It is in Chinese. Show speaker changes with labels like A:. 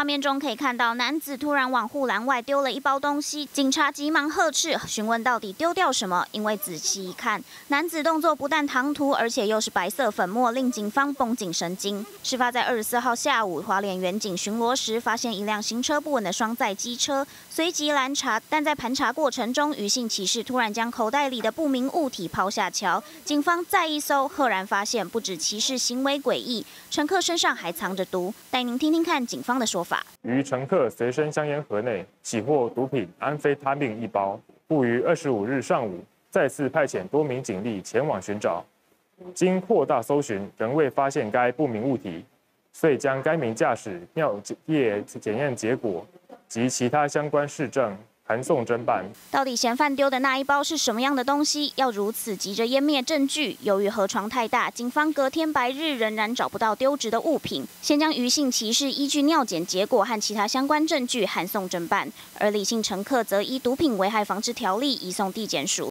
A: 画面中可以看到，男子突然往护栏外丢了一包东西，警察急忙呵斥，询问到底丢掉什么。因为仔细一看，男子动作不但唐突，而且又是白色粉末，令警方绷紧神经。事发在二十四号下午，华联远警巡逻时，发现一辆行车不稳的双载机车，随即拦查，但在盘查过程中，余姓骑士突然将口袋里的不明物体抛下桥，警方再一搜，赫然发现不止骑士行为诡异，乘客身上还藏着毒。带您听听看警方的说法。
B: 于乘客随身香烟盒内起获毒品安非他命一包，故于二十五日上午再次派遣多名警力前往寻找，经扩大搜寻，仍未发现该不明物体，遂将该名驾驶尿液检验结果及其他相关事证。函送侦办。
A: 到底嫌犯丢的那一包是什么样的东西？要如此急着湮灭证据？由于河床太大，警方隔天白日仍然找不到丢值的物品，先将余姓骑士依据尿检结果和其他相关证据函送侦办，而李姓乘客则依毒品危害防治条例移送地检署。